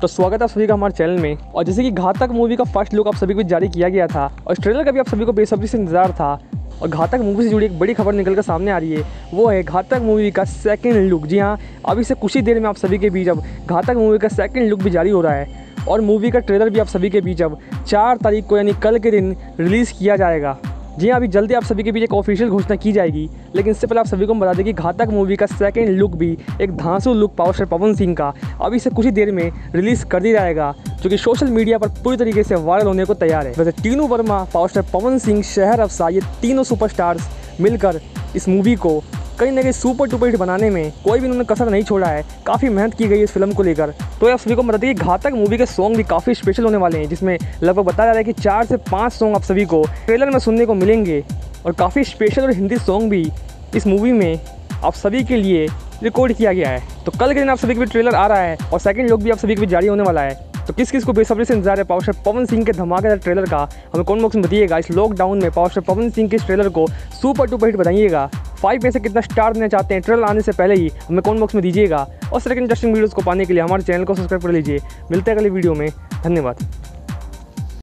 तो स्वागत है आप सभी का हमारे चैनल में। और जैसे कि घातक मूवी का फ़र्स्ट लुक आप सभी को जारी किया गया था, और ट्रेलर का भी आप सभी को बेसब्री से इंतज़ार था। और घातक मूवी से जुड़ी एक बड़ी खबर निकल कर सामने आ रही है, वो है घातक मूवी का सेकंड लुक जी हाँ अभी से कुछ ही देर में आप सभी के बीच अब घातक मूवी का सेकंड लुक भी जारी हो रहा है। और मूवी का ट्रेलर भी आप सभी के बीच अब चार तारीख को यानी कल के दिन रिलीज़ किया जाएगा। जी हाँ अभी जल्दी आप सभी के बीच एक ऑफिशियल घोषणा की जाएगी, लेकिन इससे पहले आप सभी को बता दें कि घातक मूवी का सेकेंड लुक भी एक धांसू लुक पावर पवन सिंह का अभी से कुछ ही देर में रिलीज़ कर दिया जाएगा, जो कि सोशल मीडिया पर पूरी तरीके से वायरल होने को तैयार है। वैसे टीनू वर्मा, पावर पवन सिंह, शहर अफसा ये तीनों सुपरस्टार्स मिलकर इस मूवी को कहीं ना कहीं सुपर टुपर हिट बनाने में कोई भी उन्होंने कसर नहीं छोड़ा है। काफ़ी मेहनत की गई इस फ़िल्म को लेकर। तो आप सभी को बता दें घातक मूवी के सॉन्ग भी काफ़ी स्पेशल होने वाले हैं, जिसमें लगभग बताया जा रहा है कि चार से पाँच सॉन्ग आप सभी को ट्रेलर में सुनने को मिलेंगे। और काफ़ी स्पेशल और हिंदी सॉन्ग भी इस मूवी में आप सभी के लिए रिकॉर्ड किया गया है। तो कल के दिन आप सभी के भी ट्रेलर आ रहा है और सेकंड लुक भी आप सभी के भी जारी होने वाला है। तो किस किस को बेसब्री से इंतज़ार है पावर स्टार पवन सिंह के धमाकेदार ट्रेलर का? हमें कौन बॉक्स में बताइएगा। इस लॉकडाउन में पावर स्टार पवन सिंह के इस ट्रेलर को सुपर टुपर हिट बताइएगा फाइव में से कितना स्टार देना चाहते हैं? ट्रेलर आने से पहले ही हमें कौन बॉक्स में दीजिएगा। और सेकंड इंटरेस्टिंग वीडियोज़ को पाने के लिए हमारे चैनल को सब्सक्राइब कर लीजिए। मिलते हैं अगले वीडियो में। धन्यवाद।